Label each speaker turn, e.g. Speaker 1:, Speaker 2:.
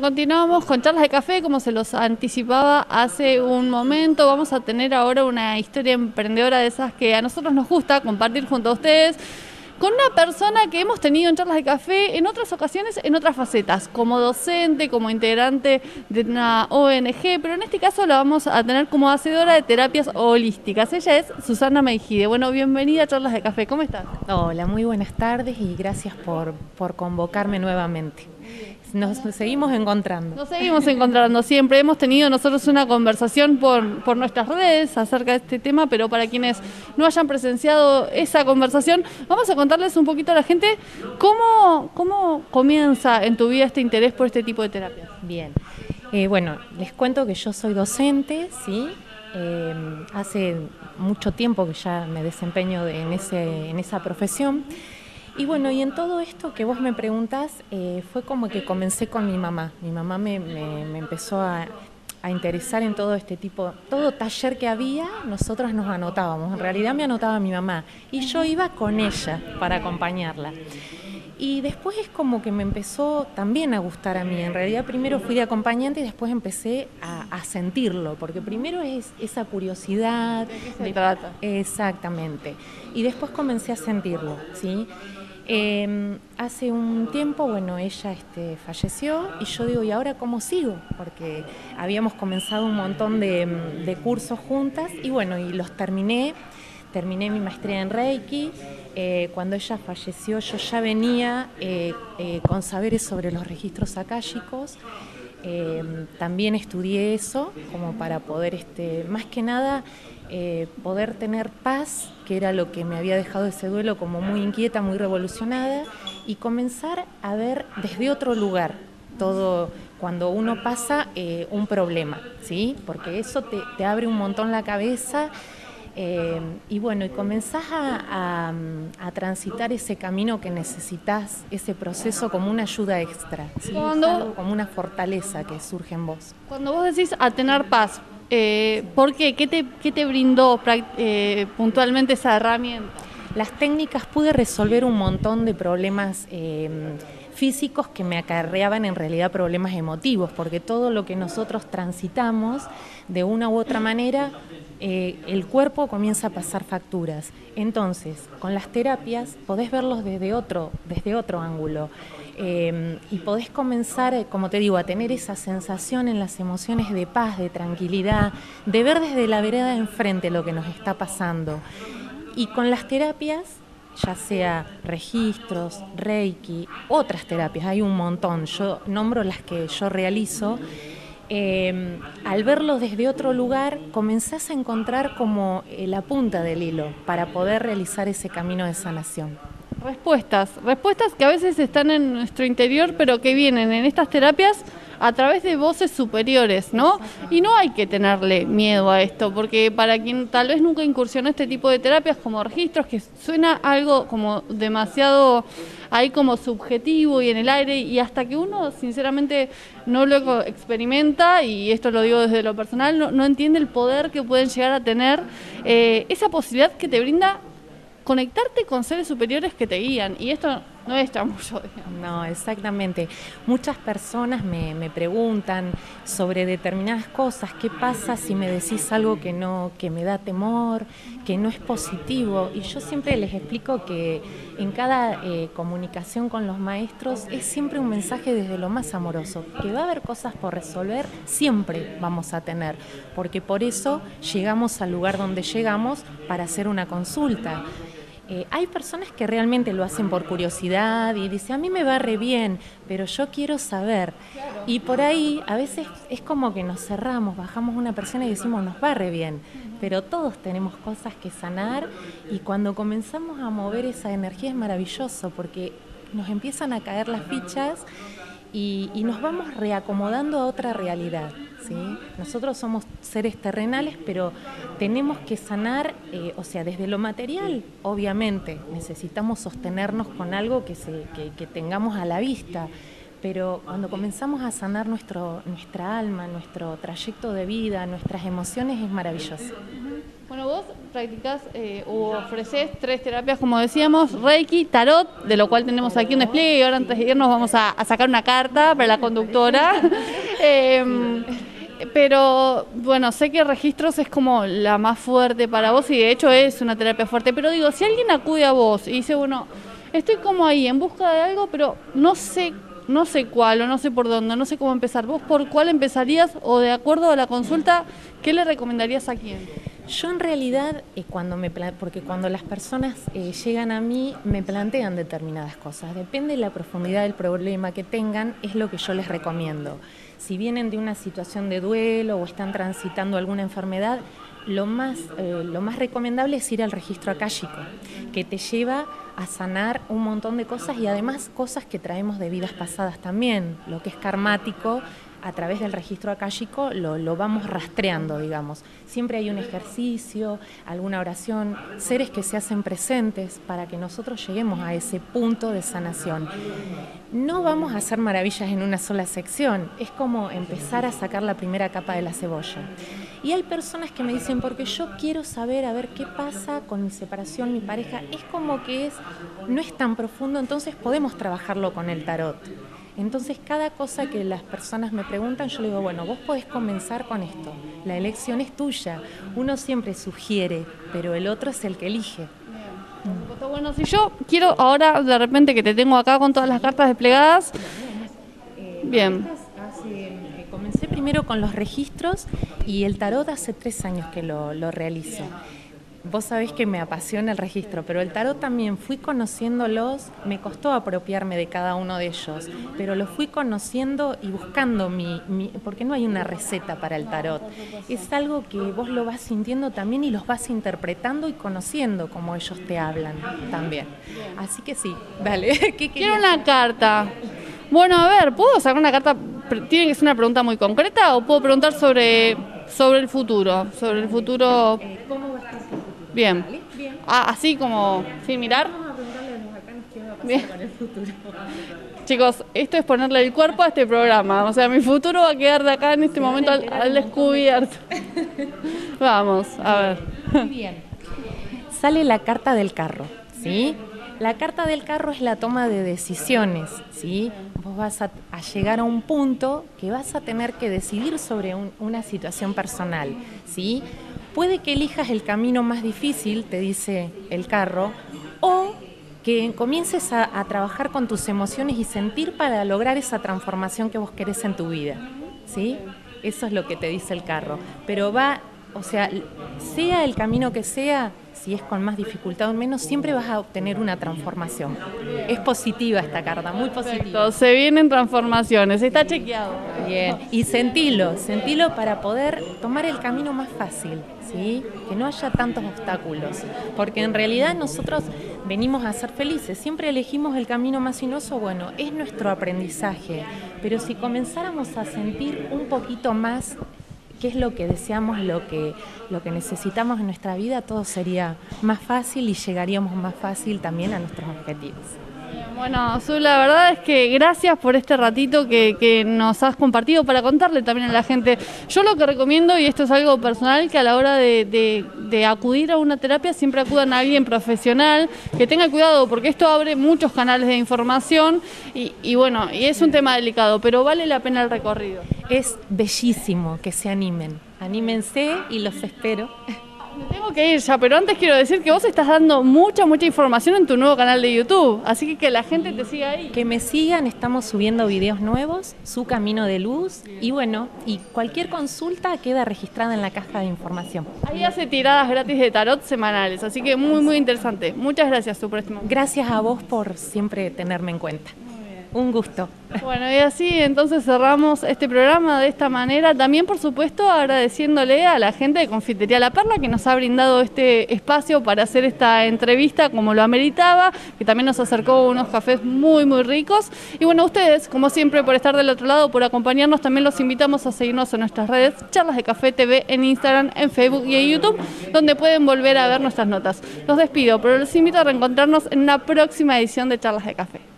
Speaker 1: Continuamos con charlas de café, como se los anticipaba hace un momento. Vamos a tener ahora una historia emprendedora de esas que a nosotros nos gusta compartir junto a ustedes con una persona que hemos tenido en charlas de café en otras ocasiones, en otras facetas, como docente, como integrante de una ONG, pero en este caso la vamos a tener como hacedora de terapias holísticas. Ella es Susana Meijide. Bueno, bienvenida a charlas de café. ¿Cómo estás?
Speaker 2: Hola, muy buenas tardes y gracias por, por convocarme nuevamente nos seguimos encontrando.
Speaker 1: Nos seguimos encontrando siempre. Hemos tenido nosotros una conversación por, por nuestras redes acerca de este tema, pero para quienes no hayan presenciado esa conversación, vamos a contarles un poquito a la gente cómo, cómo comienza en tu vida este interés por este tipo de terapia.
Speaker 2: Bien. Eh, bueno, les cuento que yo soy docente, ¿sí? Eh, hace mucho tiempo que ya me desempeño en, ese, en esa profesión. Y bueno, y en todo esto que vos me preguntás, eh, fue como que comencé con mi mamá. Mi mamá me, empezó a, interesar en todo este tipo, todo taller que había, nosotros nos anotábamos. En realidad me anotaba mi mamá y yo iba con ella para acompañarla. Y después es como que me empezó también a gustar a mí. En realidad primero fui de acompañante y después empecé a, sentirlo, porque primero es esa curiosidad.
Speaker 1: De,
Speaker 2: exactamente. Y después comencé a sentirlo, ¿sí? Em, hace un tiempo, bueno, ella este, falleció y yo digo, ¿y ahora cómo sigo? Porque habíamos comenzado un montón de, cursos juntas y bueno, y los terminé. Terminé mi maestría en Reiki. Eh, cuando ella falleció, yo ya venía eh, eh, con saberes sobre los registros akáshicos. Em, también estudié eso como para poder, este, más que nada, eh, poder tener paz, que era lo que me había dejado ese duelo como muy inquieta, muy revolucionada, y comenzar a ver desde otro lugar todo cuando uno pasa eh, un problema, ¿sí? Porque eso te, abre un montón la cabeza. Eh, y bueno, y comenzás a, transitar ese camino que necesitas, ese proceso como una ayuda extra, como una fortaleza que surge en vos.
Speaker 1: Cuando vos decís a tener paz, eh, ¿Por qué? ¿Qué te, qué te brindó eh, puntualmente esa herramienta?
Speaker 2: Las técnicas pude resolver un montón de problemas físicos que me acarreaban en realidad problemas emotivos, porque todo lo que nosotros transitamos de una u otra manera, el cuerpo comienza a pasar facturas. Entonces, con las terapias podés verlos desde otro, desde otro ángulo. Em, y podés comenzar, eh, como te digo, a tener esa sensación en las emociones de paz, de tranquilidad, de ver desde la vereda de enfrente lo que nos está pasando. Y con las terapias, ya sea registros, reiki, otras terapias, hay un montón, yo nombro las que yo realizo, em, al verlo desde otro lugar, comenzás a encontrar como eh, la punta del hilo para poder realizar ese camino de sanación.
Speaker 1: Respuestas, respuestas que a veces están en nuestro interior, pero que vienen en estas terapias a través de voces superiores, ¿no? Y no hay que tenerle miedo a esto, porque para quien tal vez nunca incursionó este tipo de terapias como registros, que suena algo como demasiado ahí como subjetivo y en el aire, y hasta que uno sinceramente no lo experimenta, y esto lo digo desde lo personal, no, entiende el poder que pueden llegar a tener, eh, esa posibilidad que te brinda conectarte con seres superiores que te guían. Y esto no es mucho.
Speaker 2: No, exactamente. Muchas personas me, me, preguntan sobre determinadas cosas. ¿Qué pasa si me decís algo que no, que me da temor, que no es positivo? Y yo siempre les explico que en cada eh, comunicación con los maestros es siempre un mensaje desde lo más amoroso. Que va a haber cosas por resolver, siempre vamos a tener. Porque por eso llegamos al lugar donde llegamos para hacer una consulta. Eh, hay personas que realmente lo hacen por curiosidad y dicen, a mí me va re bien, pero yo quiero saber. Y por ahí a veces es como que nos cerramos, bajamos una persona y decimos, nos va re bien, pero todos tenemos cosas que sanar y cuando comenzamos a mover esa energía es maravilloso porque nos empiezan a caer las fichas y, y nos vamos reacomodando a otra realidad. ¿Sí? Nosotros somos seres terrenales, pero tenemos que sanar, eh, o sea, desde lo material, obviamente, necesitamos sostenernos con algo que, se, que, tengamos a la vista, pero cuando comenzamos a sanar nuestro, nuestra alma, nuestro trayecto de vida, nuestras emociones, es maravilloso.
Speaker 1: Bueno, vos practicás eh, o ofreces tres terapias, como decíamos, Reiki, Tarot, de lo cual tenemos aquí un despliegue y ahora antes de irnos vamos a, sacar una carta para la conductora. Em, pero bueno, sé que registros es como la más fuerte para vos y de hecho es una terapia fuerte, pero digo, si alguien acude a vos y dice, bueno, estoy como ahí en busca de algo, pero no sé no sé cuál o no sé por dónde, no sé cómo empezar. ¿Vos por cuál empezarías o de acuerdo a la consulta, qué le recomendarías a quién?
Speaker 2: Yo en realidad, eh, cuando me porque cuando las personas eh, llegan a mí, me plantean determinadas cosas. Depende de la profundidad del problema que tengan, es lo que yo les recomiendo. Si vienen de una situación de duelo o están transitando alguna enfermedad, lo más, eh, lo más recomendable es ir al registro akáshico, que te lleva a sanar un montón de cosas y además cosas que traemos de vidas pasadas también, lo que es karmático a través del registro akáshico lo, lo, vamos rastreando, digamos. Siempre hay un ejercicio, alguna oración, seres que se hacen presentes para que nosotros lleguemos a ese punto de sanación. No vamos a hacer maravillas en una sola sección, es como empezar a sacar la primera capa de la cebolla. Y hay personas que me dicen, porque yo quiero saber a ver qué pasa con mi separación, mi pareja, es como que es, no es tan profundo, entonces podemos trabajarlo con el tarot. Entonces, cada cosa que las personas me preguntan, yo le digo, bueno, vos podés comenzar con esto. La elección es tuya. Uno siempre sugiere, pero el otro es el que elige.
Speaker 1: Bueno, si yo quiero ahora, de repente que te tengo acá con todas las cartas desplegadas. Bien.
Speaker 2: Eh, comencé primero con los registros y el tarot hace tres años que lo, lo realizo vos sabés que me apasiona el registro, pero el tarot también fui conociéndolos, me costó apropiarme de cada uno de ellos, pero lo fui conociendo y buscando mi, porque no hay una receta para el tarot, es algo que vos lo vas sintiendo también y los vas interpretando y conociendo como ellos te hablan también. Así que sí, vale.
Speaker 1: Quiero una carta. Bueno, a ver, ¿puedo sacar una carta? ¿Tiene que ser una pregunta muy concreta o puedo preguntar sobre, sobre el futuro? Sobre el futuro. ¿Cómo va a estar Bien. Ah, así como, sin mirar. Vamos a preguntarle a los qué va a pasar con el futuro. Chicos, esto es ponerle el cuerpo a este programa. O sea, mi futuro va a quedar de acá en este momento al, descubierto. Vamos, a ver. Muy bien.
Speaker 2: Sale la carta del carro, ¿sí? La carta del carro es la toma de decisiones, ¿sí? Vos vas a, llegar a un punto que vas a tener que decidir sobre una situación personal, ¿sí? Puede que elijas el camino más difícil, te dice el carro, o que comiences a, trabajar con tus emociones y sentir para lograr esa transformación que vos querés en tu vida. ¿Sí? Eso es lo que te dice el carro. Pero va, o sea, sea el camino que sea, si es con más dificultad o menos, siempre vas a obtener una transformación. Es positiva esta carta, muy positiva.
Speaker 1: Se vienen transformaciones, está chequeado.
Speaker 2: Bien, y sentilo, sentilo para poder tomar el camino más fácil, ¿sí? Que no haya tantos obstáculos, porque en realidad nosotros venimos a ser felices, siempre elegimos el camino más sinuoso, bueno, es nuestro aprendizaje, pero si comenzáramos a sentir un poquito más qué es lo que deseamos, lo que, lo que necesitamos en nuestra vida, todo sería más fácil y llegaríamos más fácil también a nuestros objetivos.
Speaker 1: Bueno, Azul, la verdad es que gracias por este ratito que, nos has compartido para contarle también a la gente. Yo lo que recomiendo, y esto es algo personal, que a la hora de, acudir a una terapia siempre acudan a alguien profesional, que tenga cuidado, porque esto abre muchos canales de información y, y bueno, y es un tema delicado, pero vale la pena el recorrido.
Speaker 2: Es bellísimo que se animen. Anímense y los espero.
Speaker 1: Me tengo que ir ya, pero antes quiero decir que vos estás dando mucha, mucha información en tu nuevo canal de YouTube, así que que la gente te siga ahí.
Speaker 2: Que me sigan, estamos subiendo videos nuevos, su camino de luz, y bueno, y cualquier consulta queda registrada en la caja de información.
Speaker 1: Ahí hace tiradas gratis de tarot semanales, así que muy, muy interesante. Muchas gracias, tu próximo.
Speaker 2: Gracias a vos por siempre tenerme en cuenta. Un gusto.
Speaker 1: Bueno, y así entonces cerramos este programa de esta manera. También, por supuesto, agradeciéndole a la gente de Confitería La Perla que nos ha brindado este espacio para hacer esta entrevista como lo ameritaba, que también nos acercó unos cafés muy, muy ricos. Y bueno, ustedes, como siempre, por estar del otro lado, por acompañarnos, también los invitamos a seguirnos en nuestras redes, Charlas de Café TV, en Instagram, en Facebook y en YouTube, donde pueden volver a ver nuestras notas. Los despido, pero los invito a reencontrarnos en una próxima edición de Charlas de Café.